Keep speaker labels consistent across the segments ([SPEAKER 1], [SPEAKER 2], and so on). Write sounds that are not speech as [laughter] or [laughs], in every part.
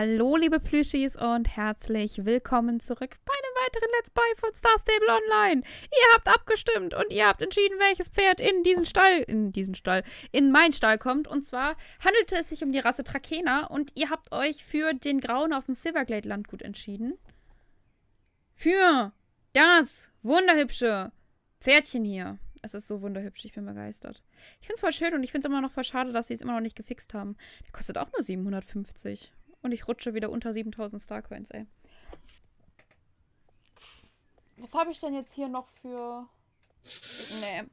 [SPEAKER 1] Hallo, liebe Plüschis und herzlich willkommen zurück bei einem weiteren Let's Buy von Star Stable Online. Ihr habt abgestimmt und ihr habt entschieden, welches Pferd in diesen Stall, in diesen Stall, in meinen Stall kommt. Und zwar handelte es sich um die Rasse Trakena und ihr habt euch für den Grauen auf dem Silverglade Landgut entschieden. Für das wunderhübsche Pferdchen hier. Es ist so wunderhübsch, ich bin begeistert. Ich finde es voll schön und ich finde es immer noch voll schade, dass sie es immer noch nicht gefixt haben. Der kostet auch nur 750. Und ich rutsche wieder unter 7000 Starcoins, ey. Was habe ich denn jetzt hier noch für. Nee.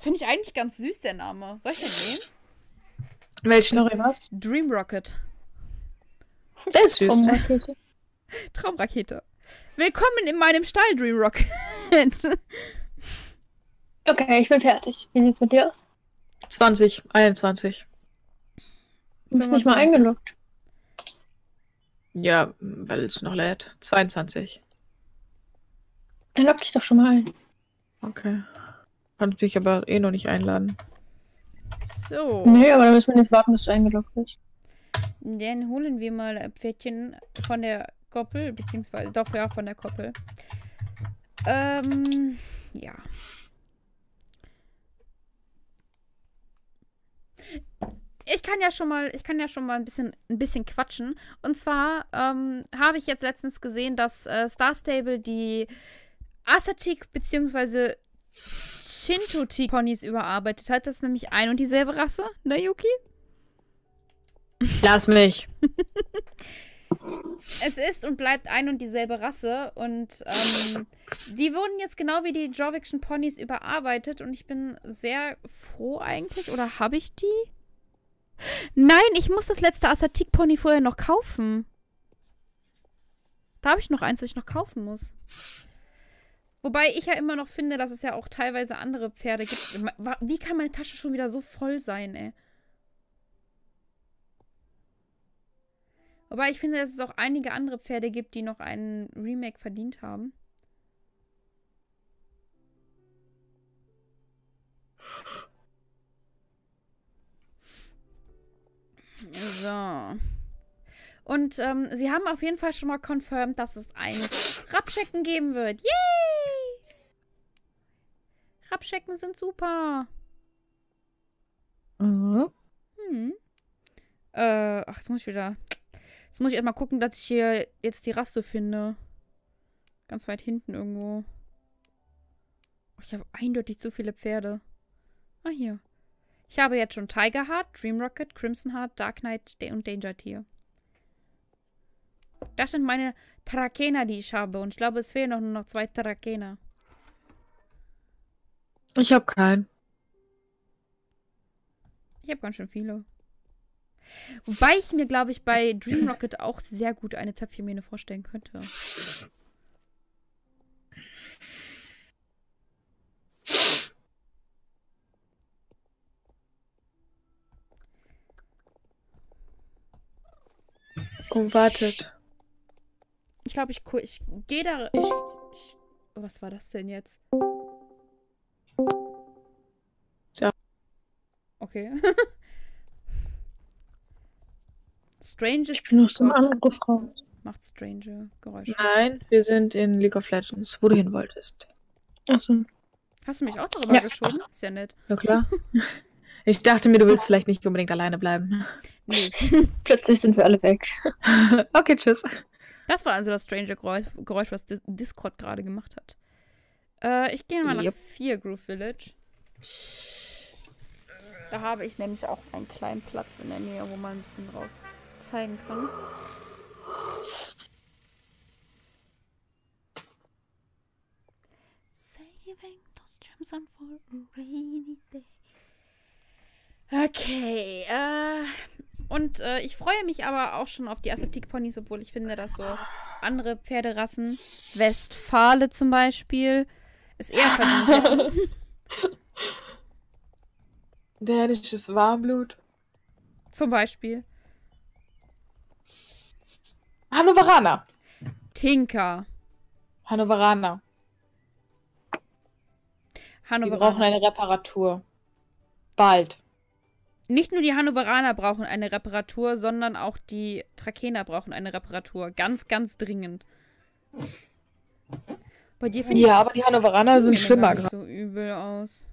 [SPEAKER 1] Finde ich eigentlich ganz süß, der Name. Soll ich den nehmen?
[SPEAKER 2] Welchen? Sorry, was?
[SPEAKER 1] Dream Rocket.
[SPEAKER 2] Der ist süß.
[SPEAKER 1] Traumrakete. [laughs] Traumrakete. Willkommen in meinem Stall, Dream Rocket.
[SPEAKER 2] okay, ich bin fertig. Wie sieht's mit dir aus? 20, 21. Du bist nicht mal eingeloggt. Ja, weil es noch lädt. 22. Dann log dich doch schon mal ein. Okay. Kannst mich aber eh noch nicht einladen.
[SPEAKER 1] So.
[SPEAKER 2] Nee, aber dann müssen wir nicht warten, bis du eingeloggt bist.
[SPEAKER 1] Dann holen wir mal Pferdchen von der Koppel, beziehungsweise doch ja von der Koppel. Ähm, ja. Ich kann ja schon mal, ich kann ja schon mal ein bisschen, ein bisschen quatschen. Und zwar ähm, habe ich jetzt letztens gesehen, dass äh, Star Stable die Asatik bzw. Shinto-Ponys überarbeitet hat. Das ist nämlich ein und dieselbe Rasse, ne, Yuki?
[SPEAKER 2] Lass mich. [laughs]
[SPEAKER 1] es ist und bleibt ein und dieselbe Rasse und ähm, die wurden jetzt genau wie die Jorvikschen Ponys überarbeitet und ich bin sehr froh eigentlich. Oder habe ich die? Nein, ich muss das letzte Asatik-Pony vorher noch kaufen. Da habe ich noch eins, das ich noch kaufen muss. Wobei ich ja immer noch finde, dass es ja auch teilweise andere Pferde gibt. Wie kann meine Tasche schon wieder so voll sein, ey? Wobei ich finde, dass es auch einige andere Pferde gibt, die noch einen Remake verdient haben. So. Und ähm, sie haben auf jeden Fall schon mal confirmed, dass es ein Rapschecken geben wird. Yay! Rapschecken sind super.
[SPEAKER 2] Mhm.
[SPEAKER 1] Hm. Äh, ach, jetzt muss ich wieder. Jetzt muss ich erstmal gucken, dass ich hier jetzt die Rasse finde. Ganz weit hinten irgendwo. Oh, ich habe eindeutig zu viele Pferde. Ah, hier. Ich habe jetzt schon Tiger Heart, Dream Rocket, Crimson Heart, Dark Knight und Danger Tier. Das sind meine Trakena, die ich habe. Und ich glaube, es fehlen noch nur noch zwei Trakena.
[SPEAKER 2] Ich habe keinen.
[SPEAKER 1] Ich habe ganz schön viele. Wobei ich mir, glaube ich, bei Dream Rocket auch sehr gut eine Zapfirmähne vorstellen könnte.
[SPEAKER 2] Oh, wartet.
[SPEAKER 1] Ich glaube, ich, ich gehe da. Ich, ich, was war das denn jetzt?
[SPEAKER 2] Ja.
[SPEAKER 1] Okay. [laughs] Strange
[SPEAKER 2] Ich bin noch so ein Anruf raus.
[SPEAKER 1] Macht strange Geräusche.
[SPEAKER 2] Nein, wir sind in League of Legends, wo du hin wolltest. Achso.
[SPEAKER 1] Hast du mich auch darüber
[SPEAKER 2] ja.
[SPEAKER 1] geschoben? Ist ja nett.
[SPEAKER 2] Ja, klar. [laughs] Ich dachte mir, du willst vielleicht nicht unbedingt alleine bleiben.
[SPEAKER 1] Nee. [laughs]
[SPEAKER 2] Plötzlich sind wir alle weg. okay, tschüss.
[SPEAKER 1] Das war also das strange Geräusch, Geräusch was Discord gerade gemacht hat. Äh, ich gehe mal yep. nach 4 Groove Village. Da habe ich nämlich auch einen kleinen Platz in der Nähe, wo man ein bisschen drauf zeigen kann. Saving those gems on for a rainy day. Okay, äh, und äh, ich freue mich aber auch schon auf die Athletik-Ponys, obwohl ich finde, dass so andere Pferderassen, Westfale zum Beispiel, es eher verdient hätten. [laughs]
[SPEAKER 2] Dänisches Warmblut.
[SPEAKER 1] Zum Beispiel.
[SPEAKER 2] Hannoveraner.
[SPEAKER 1] Tinker.
[SPEAKER 2] Hannoveraner.
[SPEAKER 1] Hannoveraner.
[SPEAKER 2] Wir brauchen eine Reparatur. Bald.
[SPEAKER 1] Nicht nur die Hannoveraner brauchen eine Reparatur, sondern auch die Trakener brauchen eine Reparatur. Ganz, ganz dringend.
[SPEAKER 2] Bei dir finde ja, ich. Ja, aber die Hannoveraner sind schlimmer.
[SPEAKER 1] Nicht so übel aus.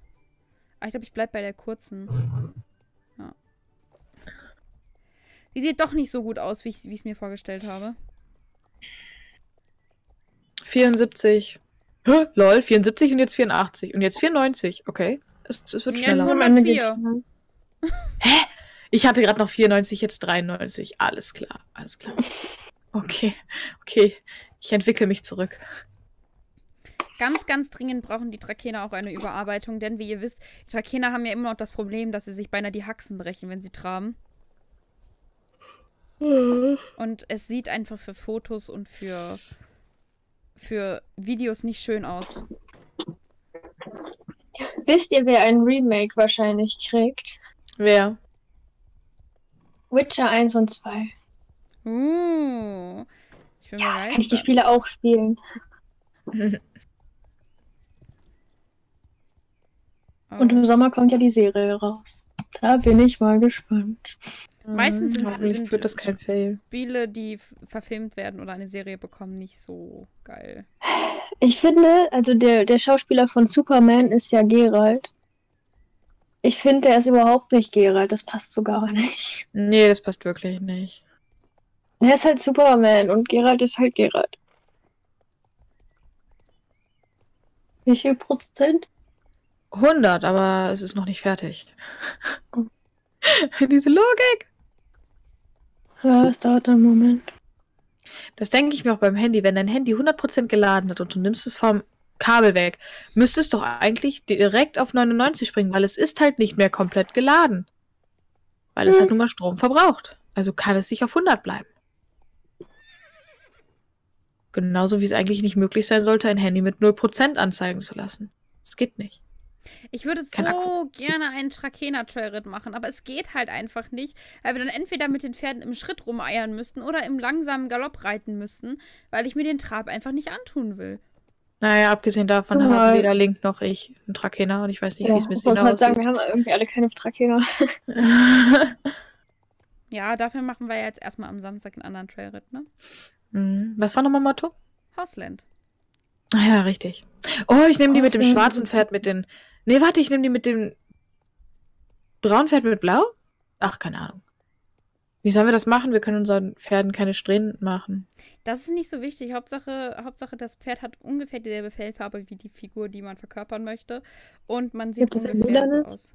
[SPEAKER 1] Ah, ich glaube, ich bleibe bei der kurzen. Ja. Die sieht doch nicht so gut aus, wie ich es mir vorgestellt habe.
[SPEAKER 2] 74. Hä? Lol, 74 und jetzt 84. Und jetzt 94. Okay. Es, es wird schneller. Jetzt 104. Hä? Ich hatte gerade noch 94, jetzt 93. Alles klar, alles klar. Okay, okay. Ich entwickle mich zurück.
[SPEAKER 1] Ganz, ganz dringend brauchen die Trakener auch eine Überarbeitung, denn wie ihr wisst, die Trakener haben ja immer noch das Problem, dass sie sich beinahe die Haxen brechen, wenn sie traben. Und es sieht einfach für Fotos und für, für Videos nicht schön aus.
[SPEAKER 3] Wisst ihr, wer ein Remake wahrscheinlich kriegt?
[SPEAKER 2] Wer?
[SPEAKER 3] Witcher 1 und 2.
[SPEAKER 1] Uh,
[SPEAKER 3] ich bin ja, Kann ich die Spiele auch spielen? [laughs] Und im Sommer kommt ja die Serie raus. Da bin ich mal gespannt.
[SPEAKER 1] Meistens sind,
[SPEAKER 2] sind wird das kein Fail.
[SPEAKER 1] Spiele, die verfilmt werden oder eine Serie bekommen, nicht so geil.
[SPEAKER 3] Ich finde, also der, der Schauspieler von Superman ist ja Gerald. Ich finde, der ist überhaupt nicht Gerald. Das passt so gar nicht.
[SPEAKER 2] Nee, das passt wirklich nicht.
[SPEAKER 3] Er ist halt Superman und Gerald ist halt Gerald. Wie viel Prozent?
[SPEAKER 2] 100, aber es ist noch nicht fertig. Oh. [laughs] Diese Logik.
[SPEAKER 3] Ja, das dauert einen Moment.
[SPEAKER 2] Das denke ich mir auch beim Handy. Wenn dein Handy 100% geladen hat und du nimmst es vom Kabel weg, müsste es doch eigentlich direkt auf 99 springen, weil es ist halt nicht mehr komplett geladen. Weil hm. es halt nur mal Strom verbraucht. Also kann es nicht auf 100 bleiben. Genauso wie es eigentlich nicht möglich sein sollte, ein Handy mit 0% anzeigen zu lassen. Das geht nicht.
[SPEAKER 1] Ich würde Kein so Akku. [laughs] gerne einen Trakehner-Trailritt machen, aber es geht halt einfach nicht, weil wir dann entweder mit den Pferden im Schritt rumeiern müssten oder im langsamen Galopp reiten müssten, weil ich mir den Trab einfach nicht antun will.
[SPEAKER 2] Naja, abgesehen davon ja. haben weder Link noch ich einen Trakehner und ich weiß nicht, ja, wie es mit denen
[SPEAKER 3] aussieht. sagen, wir haben irgendwie alle keine Trakehner. [laughs]
[SPEAKER 1] ja, dafür machen wir jetzt erstmal am Samstag einen anderen Trailritt, ne?
[SPEAKER 2] Mhm. Was war nochmal Motto?
[SPEAKER 1] Hausland.
[SPEAKER 2] Ah ja, richtig. Oh, ich nehme die mit dem schwarzen Pferd mit den Nee, warte, ich nehme die mit dem braunen Pferd mit blau? Ach, keine Ahnung. Wie sollen wir das machen? Wir können unseren Pferden keine Strähnen machen.
[SPEAKER 1] Das ist nicht so wichtig. Hauptsache, Hauptsache, das Pferd hat ungefähr dieselbe Fellfarbe wie die Figur, die man verkörpern möchte. Und man sieht
[SPEAKER 3] Gibt ungefähr so aus.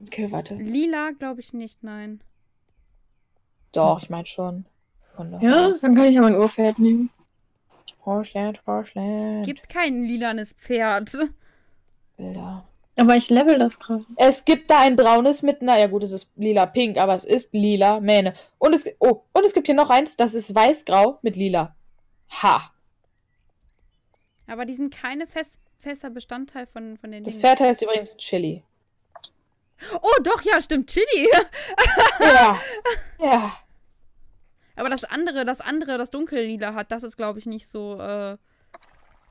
[SPEAKER 2] Okay, warte.
[SPEAKER 1] Lila glaube ich nicht, nein.
[SPEAKER 2] Doch, ich meine schon.
[SPEAKER 3] Ja, dann kann ich ja mein Urpferd nehmen.
[SPEAKER 2] Vorschlägt, vorschlägt.
[SPEAKER 1] Es gibt kein lilanes Pferd.
[SPEAKER 2] Bilder.
[SPEAKER 3] Aber ich level das gerade.
[SPEAKER 2] Es gibt da ein braunes mit einer, ja gut, es ist lila-pink, aber es ist lila Mähne. Und es, oh, und es gibt hier noch eins, das ist weiß-grau mit lila. Ha.
[SPEAKER 1] Aber die sind keine fest, fester Bestandteil von, von den
[SPEAKER 2] Das Pferd heißt übrigens Chili.
[SPEAKER 1] Oh, doch, ja, stimmt, Chili.
[SPEAKER 2] ja. [laughs] Ja.
[SPEAKER 1] Aber das andere, das andere, das dunkellila hat, das ist, glaube ich, nicht so, äh,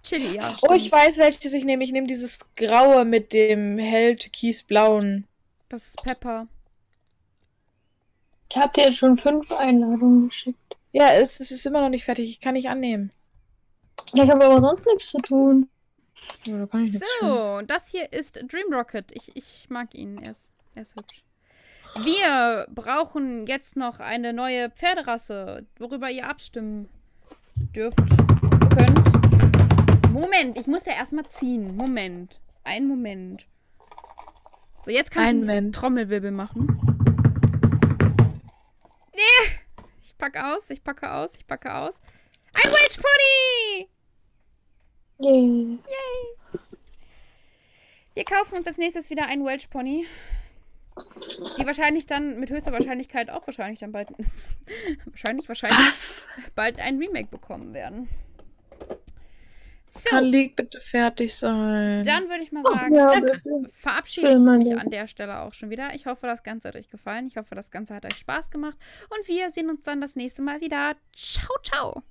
[SPEAKER 1] Chili, ja.
[SPEAKER 2] Stimmt. Oh, ich weiß, welches ich nehme. Ich nehme dieses graue mit dem hell türkisblauen.
[SPEAKER 1] Das ist Pepper.
[SPEAKER 3] Ich habe dir jetzt schon fünf Einladungen geschickt.
[SPEAKER 2] Ja, es, es, ist immer noch nicht fertig. Ich kann nicht annehmen.
[SPEAKER 3] Ja, ich habe aber sonst nichts zu tun.
[SPEAKER 1] Ja, da so, das hier ist Dream Rocket. Ich, ich mag ihn. Er ist, er ist hübsch. Wir brauchen jetzt noch eine neue Pferderasse, worüber ihr abstimmen dürft. Moment, ich muss ja erstmal ziehen. Moment. Ein Moment. So, jetzt kann ich einen Trommelwirbel machen. Nee. Ich packe aus, ich packe aus, ich packe aus. Ein Welch Pony! Yay. Yay. Wir kaufen uns als nächstes wieder einen Welch Pony. Die wahrscheinlich dann mit höchster Wahrscheinlichkeit auch wahrscheinlich dann bald [laughs] wahrscheinlich wahrscheinlich
[SPEAKER 2] Was?
[SPEAKER 1] bald ein Remake bekommen werden.
[SPEAKER 2] So. Kann League bitte fertig sein.
[SPEAKER 1] Dann würde ich mal sagen, ja, verabschiede ich mich an der Stelle auch schon wieder. Ich hoffe, das Ganze hat euch gefallen. Ich hoffe, das Ganze hat euch Spaß gemacht. Und wir sehen uns dann das nächste Mal wieder. Ciao, ciao.